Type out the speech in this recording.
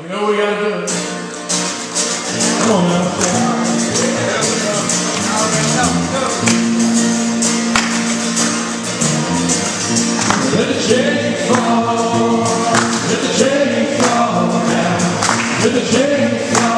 You know we gotta do. Come on now. Let the chain fall, let the chain fall now, let the chain fall.